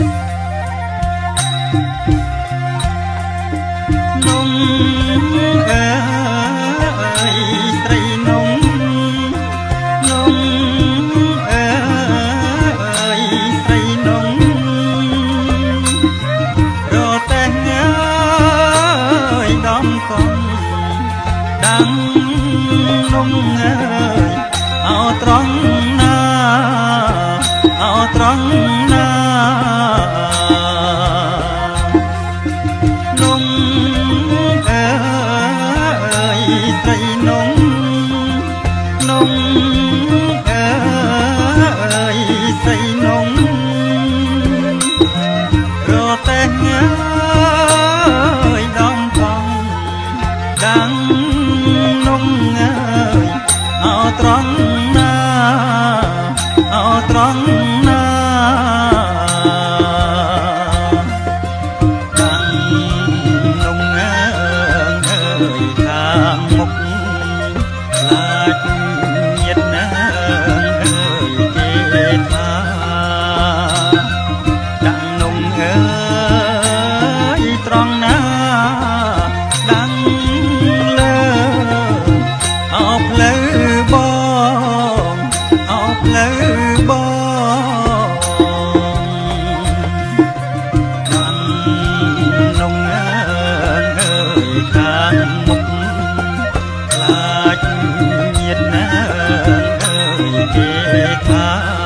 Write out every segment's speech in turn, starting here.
嗯。 អើ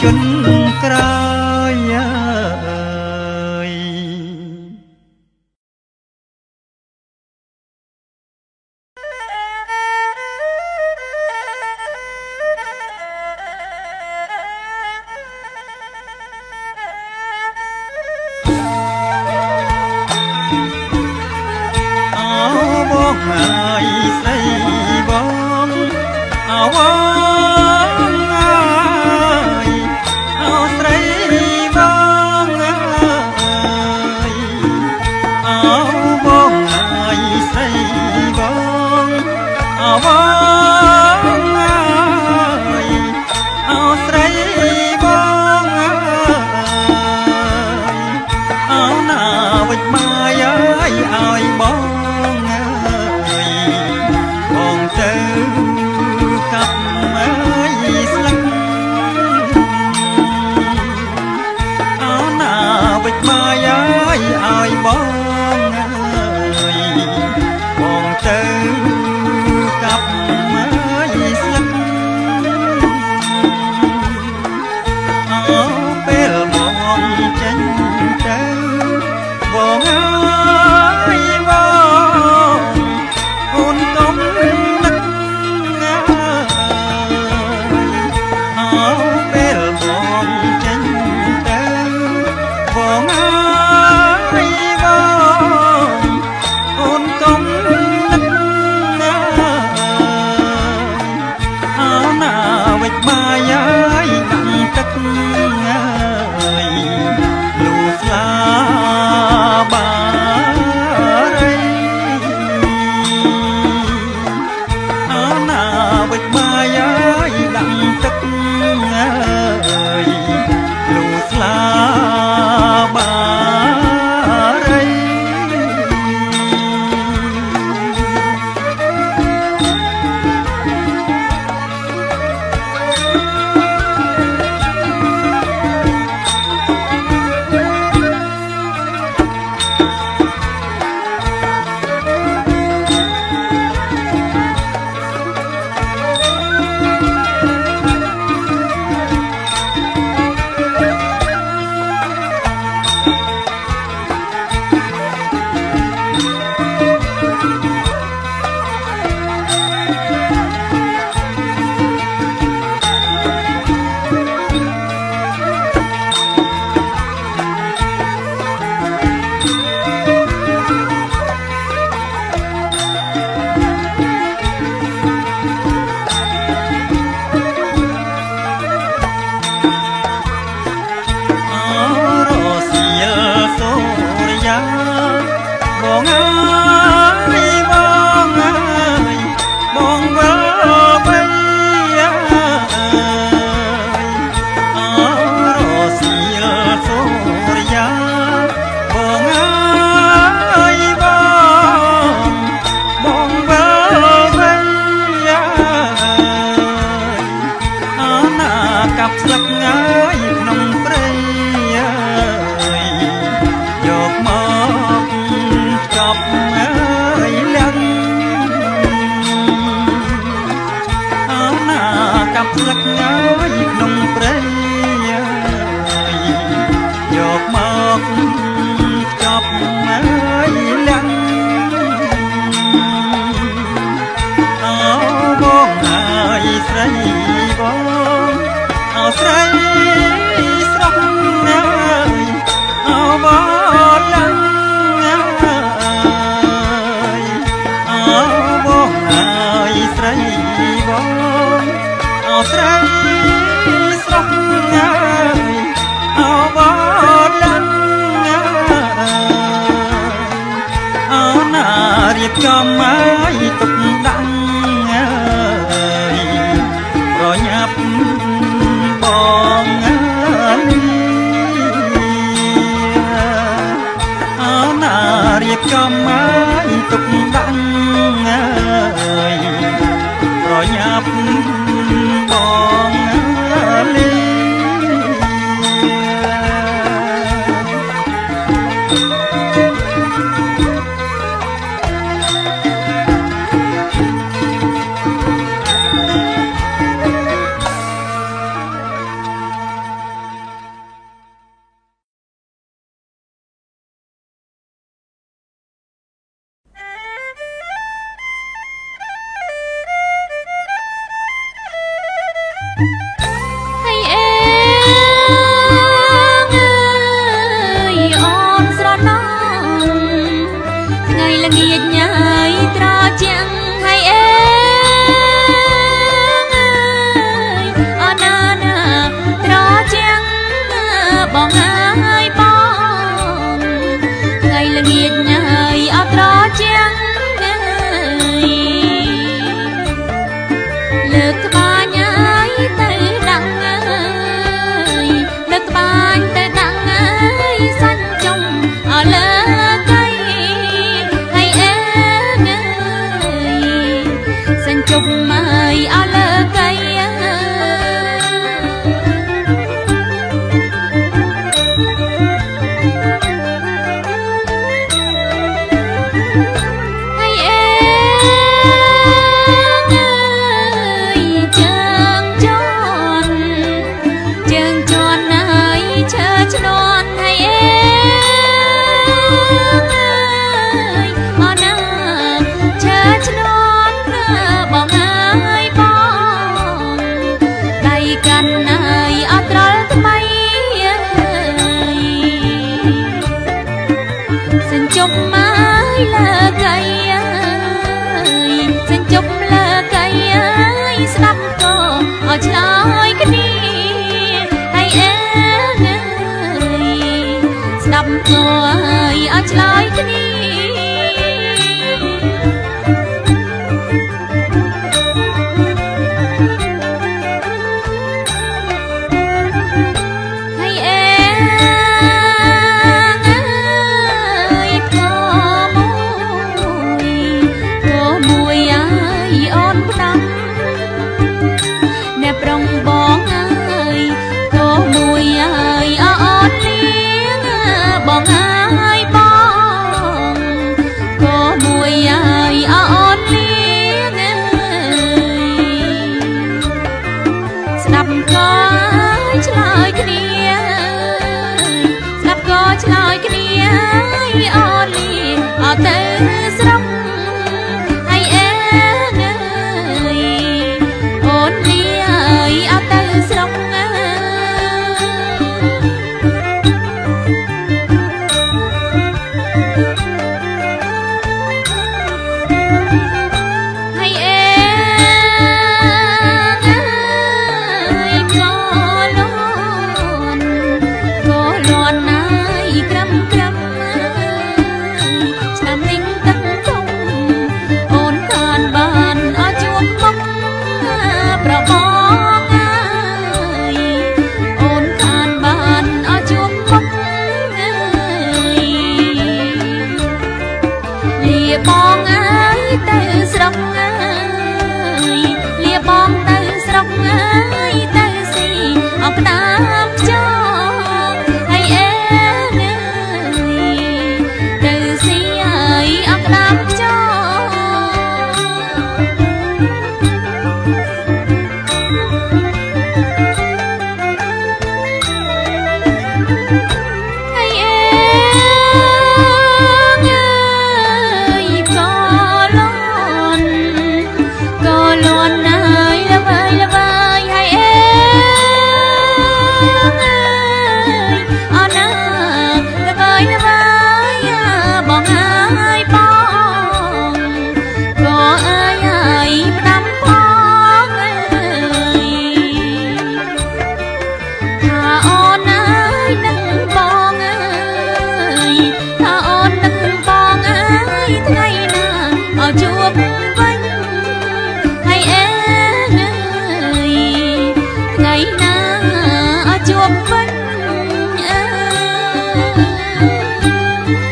យអើស្រី រៀ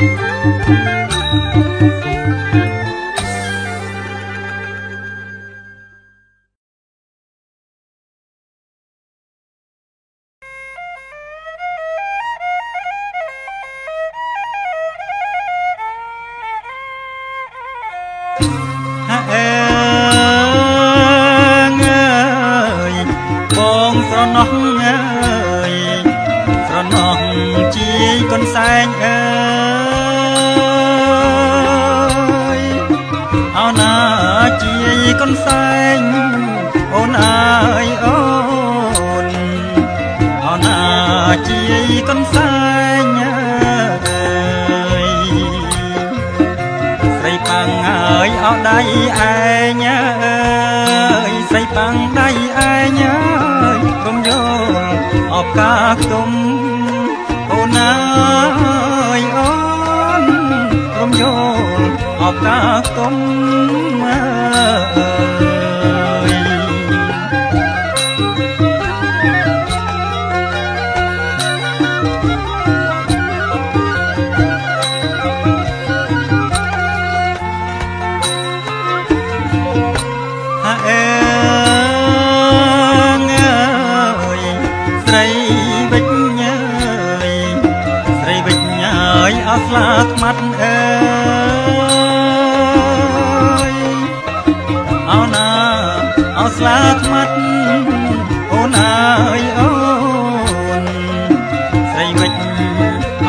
Thank you.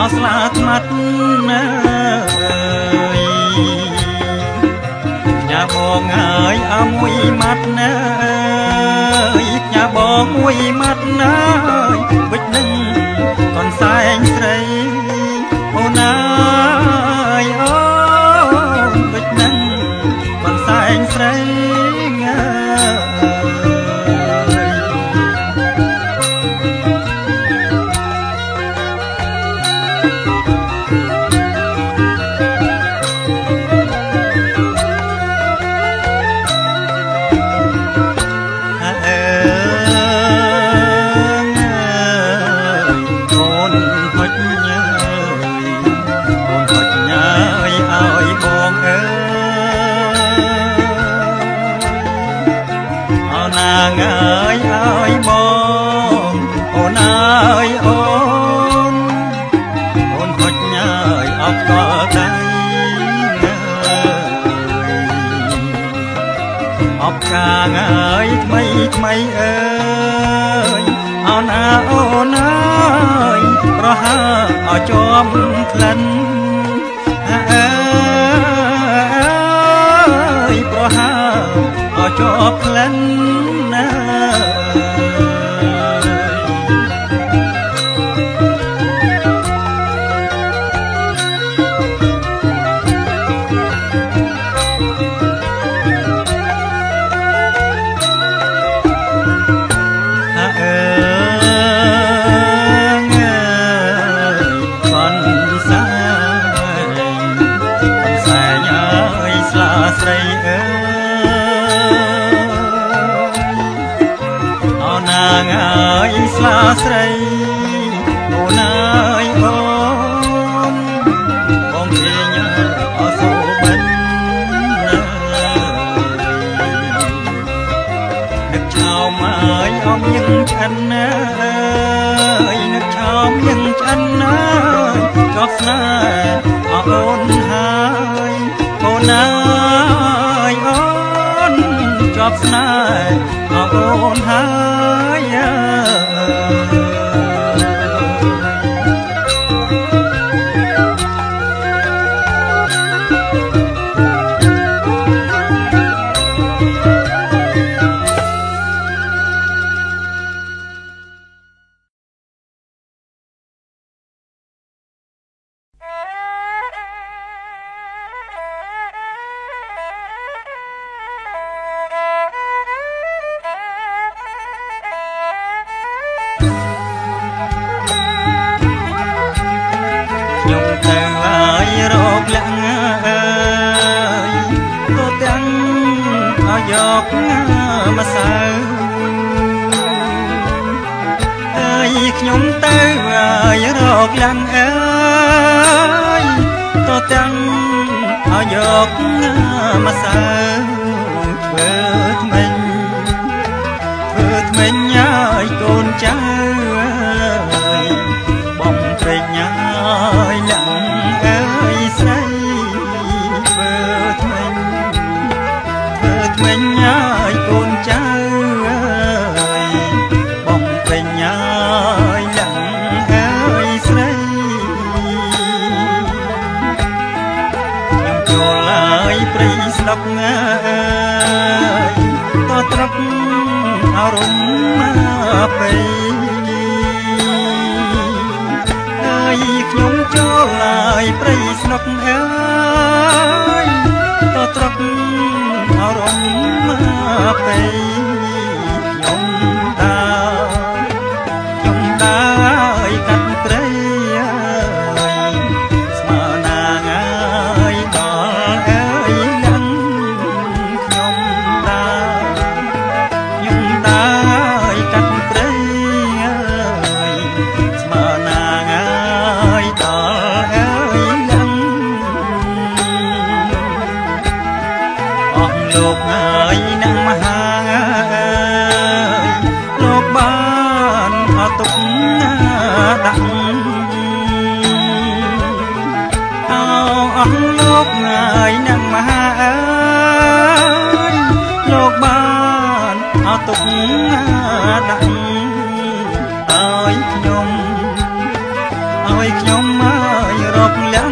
អស់ស្លាស្មាត់ណាញ៉ាបងហើយអាមួយម៉ាត់ណាញ៉ាបងមួយម៉ាត់ណាបិចនឹងកូនសែងស្រី lạnh ស្លាស្រី ម្សៅធ្វើថ្មិញធ្វើថ្មិញ la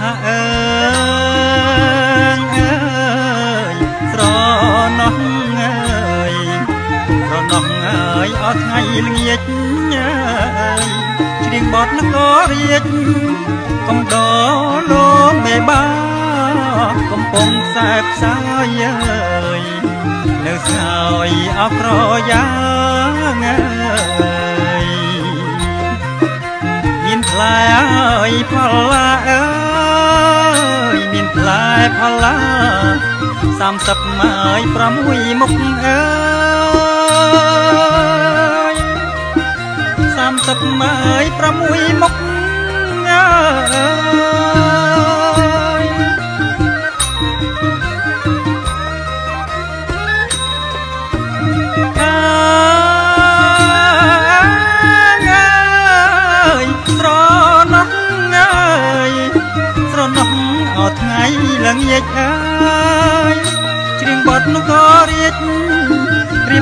ហាអើងអើយស្រណោះអើយស្រណោះអើយអស់ថ្ងៃល្ងាចអើយច្រៀងបទនគររាជកំដរលោកមេបា កំពុងខ្សែផ្សាយអើយនៅស្ងោយអក្រយ៉ាងអើយ លែអើយផល្លាអើយមានផ្លែផល្លា30ម៉ើយ6មុខអើយ30ម៉ើយ6មុខអើយ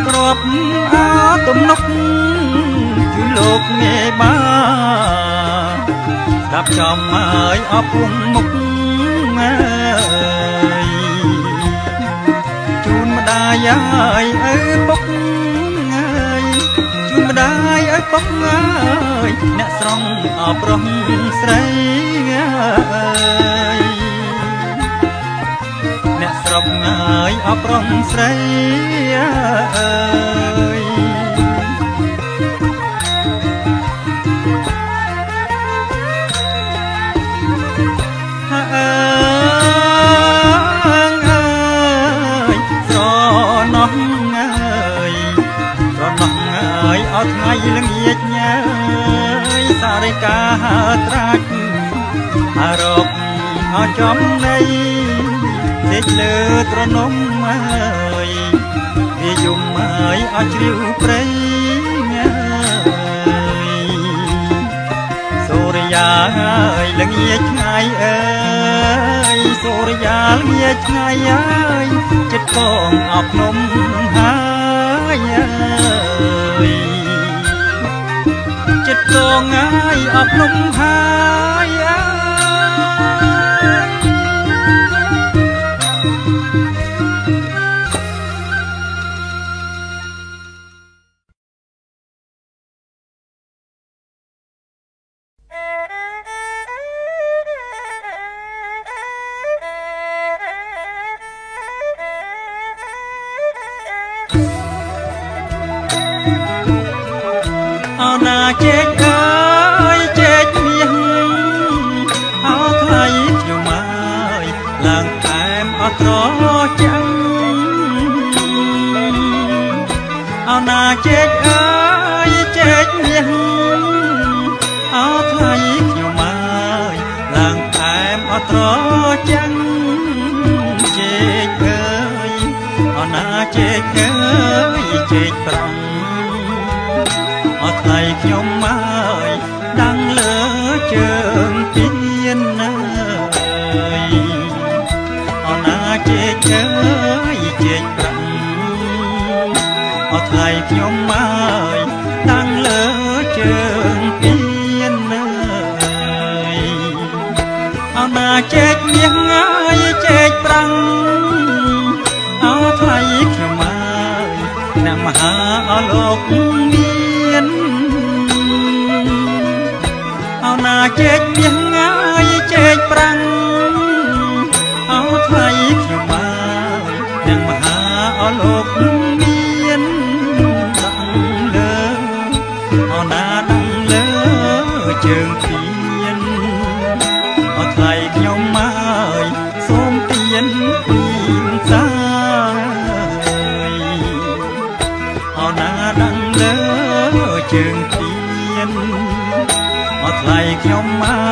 រៀបរាប់អទំនុកជូនលោកមេបាស្ដាប់ចំអើយអពុំមុខអើយជូនម្ដាយអើយឪពុកអើយជូនម្ដាយឪពុកអើយអ្នកស្រង់អបរំស្រីអើយ អ្នកស្រុកអើយអបរំស្រីអើយហាអើងអើយស្រណោះអើយស្រណោះអើយអត់ថ្ងៃល្ងាចញើយសារិកាត្រាច់អរកអចំនៃ ពេកលើត្រនំអើយវាយំអើយអត់ជ្រាវព្រៃញ៉ាយសូរិយាអើយល្ងាចថ្ងៃអើយសូរិយាល្ងាចថ្ងៃអើយចិត្តកងអប់នំហើយអើយចិត្តកងហើយអប់នំហើយអើយ ចាញ់ជេកអើយអណាជេកអើយជេកប្រំអត់ថ្ងៃខ្ញុំអើយដាំងលើជើងទីនណាអណាជេកអើយជេកប្រំអត់ថ្ងៃខ្ញុំ ជែកមាសងាយជែកប្រាំងអោថ្លៃខ្ញុំអើយអ្នកមហាអលោកមានអោណាជែកមាសងាយជែកប្រាំងអោថ្លៃខ្ញុំអើយអ្នកមហាអលោកមានដាក់លើអោណាដាក់លើជើងពី ដៃខ្ញុំមក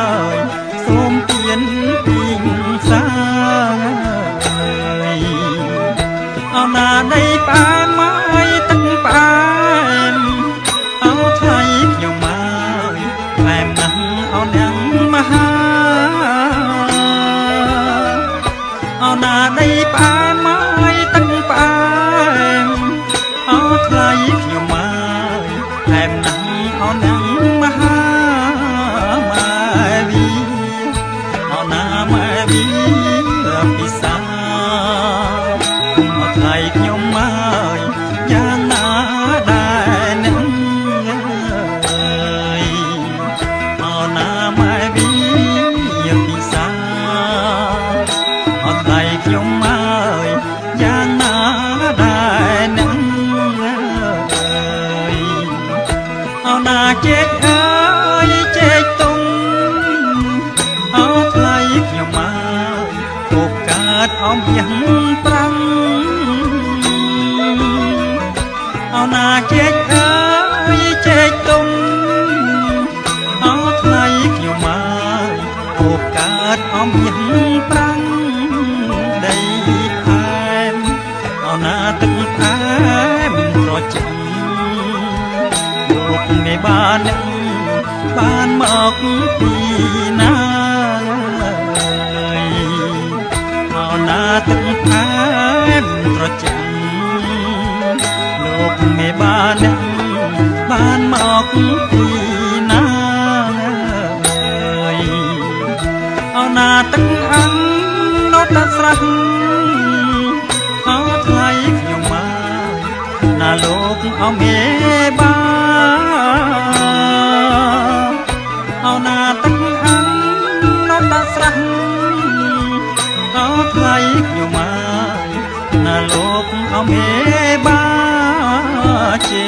ជេ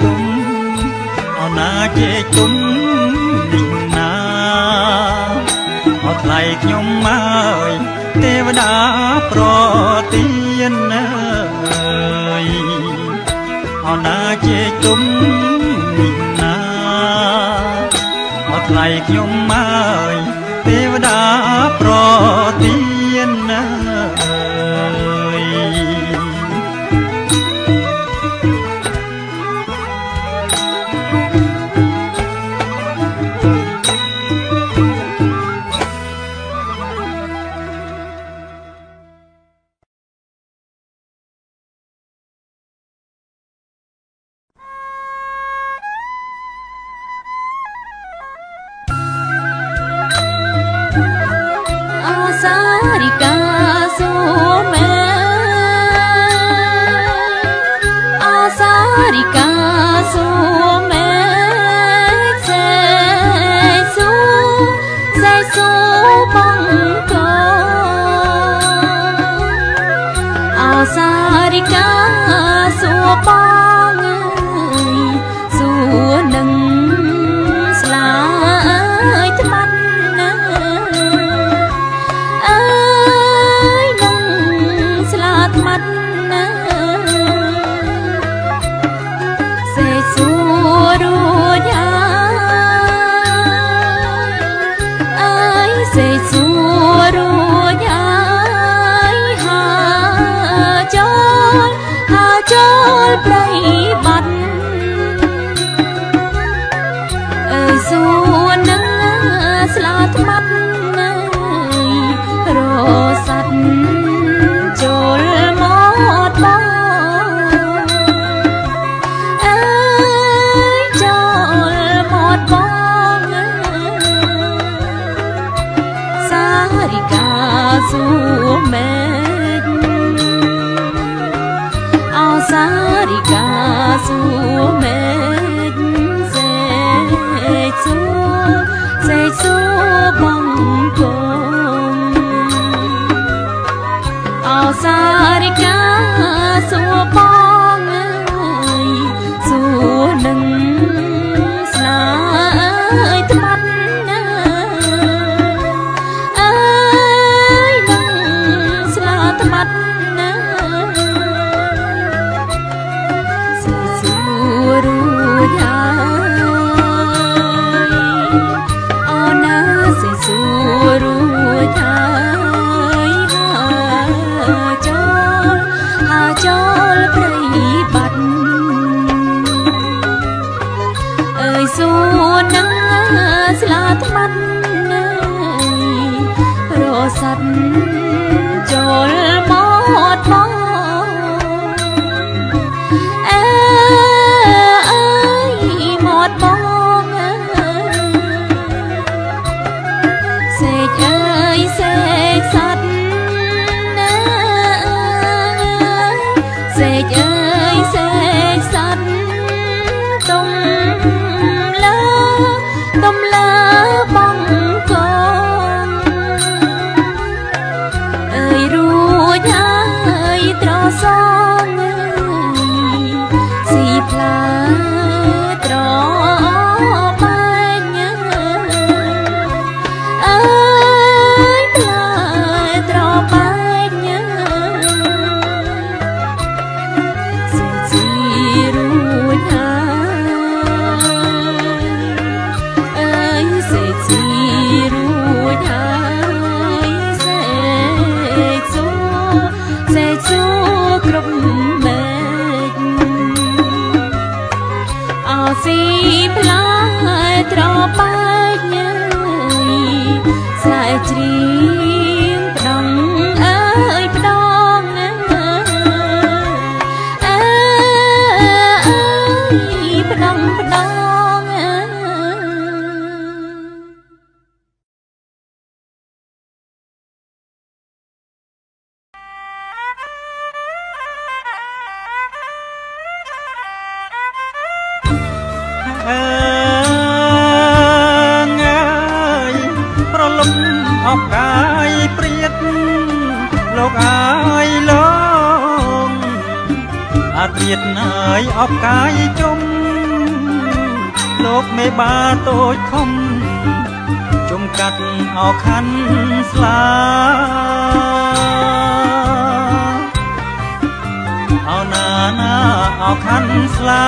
គុំអណាជេគុំនេះណាអត់ថ្លៃខ្ញុំមកទេវតាប្រទានអើយអណាជេគុំនេះណាអត់ថ្លៃខ្ញុំមកទេវតាប្រទាន ella. លោកមេបាតូចធំជុំកាត់អោខាន់ស្លាអោណាណាអោខាន់ស្លា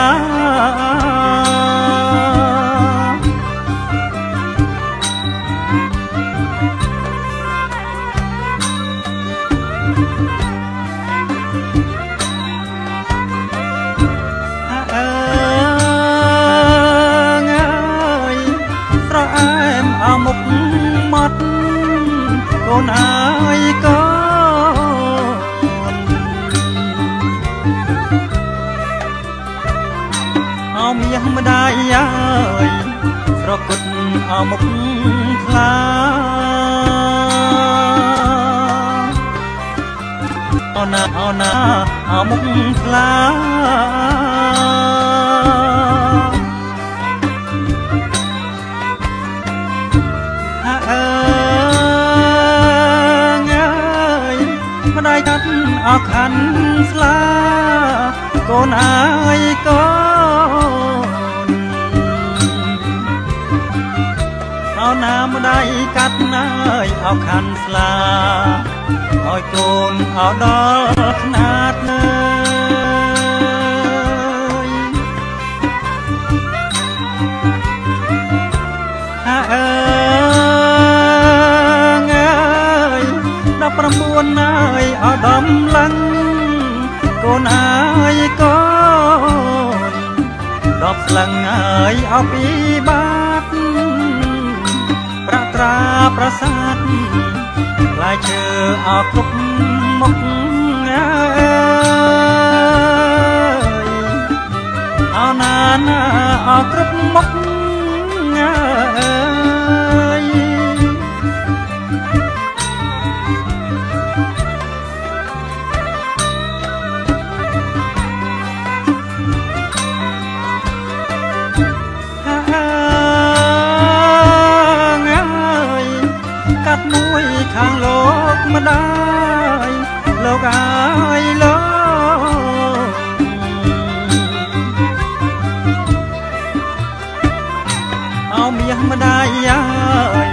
អូនហើយក៏អោមយ៉ាងម្ដាយអើយស្រគុតអោមុខខ្លាអូនណាអូនណាអោមុខខ្លា ស្លាកូនអើយកូនអោណាម្ដាយកាត់ណាយអោខាន់ស្លាឲ្យកូនអោដល់ខ្នាតណា9ណាយអដំឡើង នអើយកូនដបស្លឹងអើយអស់ពីបាត់ប្រត្រាប្រសាទផ្លែឈើអស់គ្រប់មុខអើយអណានអស់គ្រប់មុខអើយ ខាងលោកម្ដាយលោកអើយលោកអោមាសម្ដាយអើយ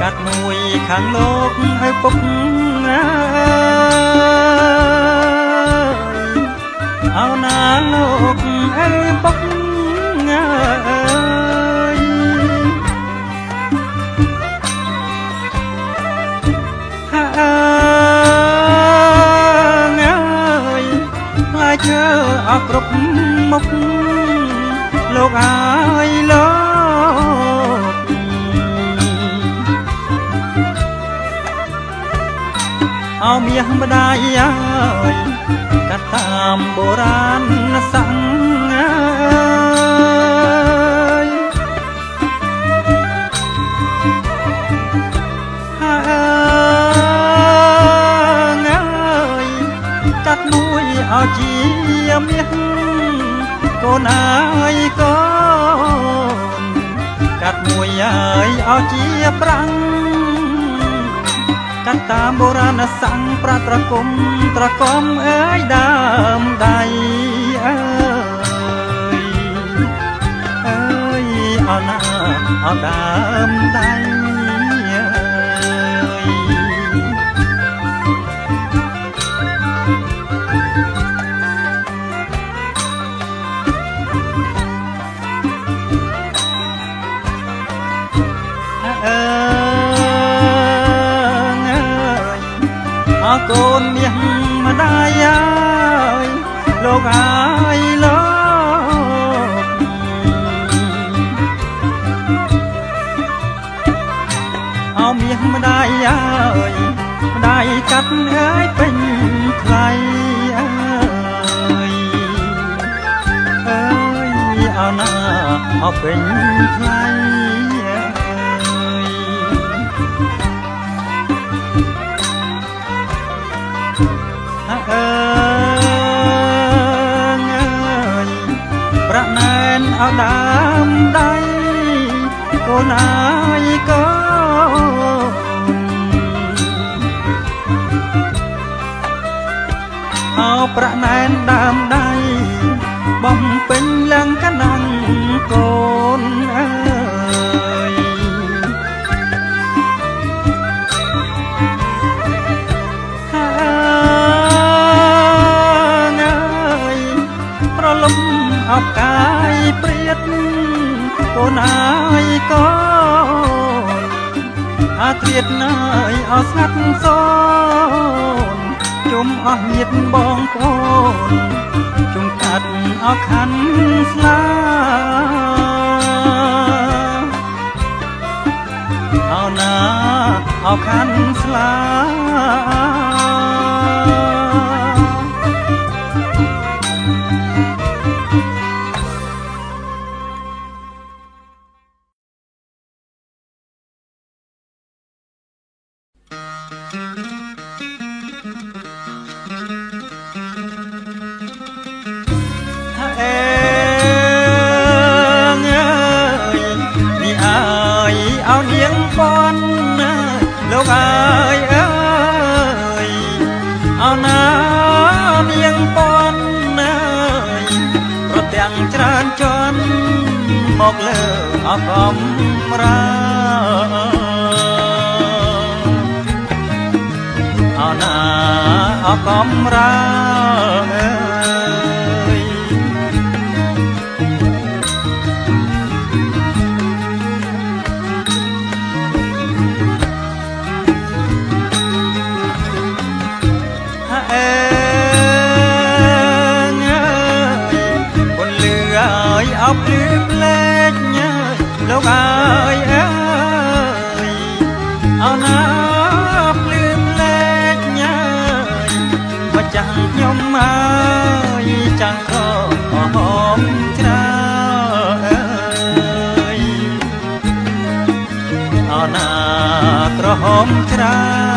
កាត់មួយខាងលោកឲ្យពុកអើយអោណាលោកអើយពុក មាសម្ដាយអើយកាត់តាមបុរាណសង្ឃអើយហាអើយកាត់មួយអោជាមាសកូនអើយកូនកាត់មួយអើយអោជាប្រាំង កាត់តាមបុរាណសង្ឃប្រត្រគុំត្រកុំអើយដើមដៃអើយអើយអរណាអរដើមដៃ ដាយអើយលោកអើយលោកអោមាសម្ដាយអើយម្ដាយកាត់អើយពេញថ្លៃអើយអើយអោណាអោពេញថ្លៃ អោដើមដៃកូនអើយកូនអោប្រាក់ណែនដើមដៃបំពេញឡើងកណាំងកូន អាត្រៀតណើយអស្ងាត់សូនជុំអស់ញាតបងប្អូនជុំកាត់អស់ខណ្ឌស្លាអោណាអោខាន់ស្លា បលឺផ្លេចញើយលោកអើយអើយអោណាភ្លឺផ្លេចញើយមកចាំងខ្ញុំអើយចាំងខហមច្រើអើយអោណាក្រហមច្រើអើ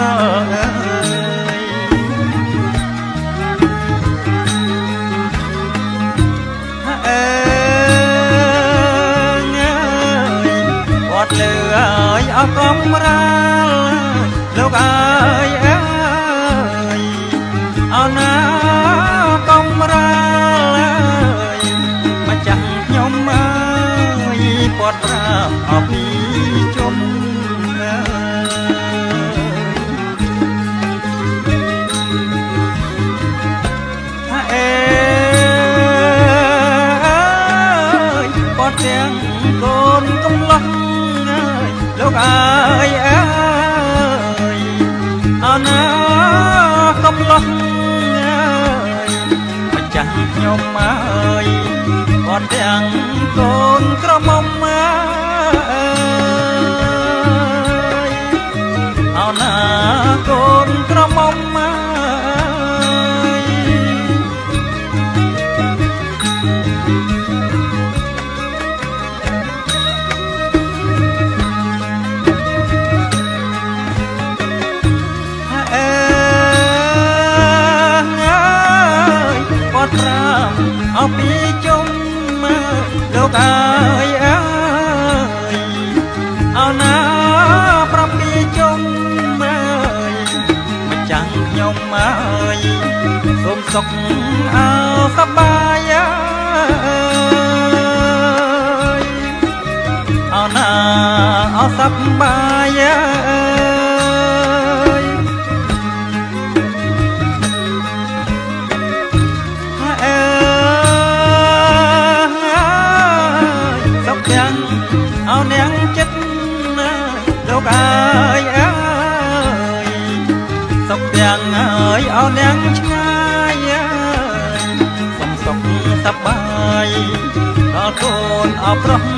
មអើយគាត់ទាំងកូនក្រមុំអើយអោណាកូនក្រមុំអើយអើងើយគាត់ប្រា អពីជុំមកលោកអើយអើយអោណាប្រពីជុំមកមិនចាំងខ្ញុំអើយសូមសុខអើសបាយអើយអោណាអោសបាយអើយ ប្រោះ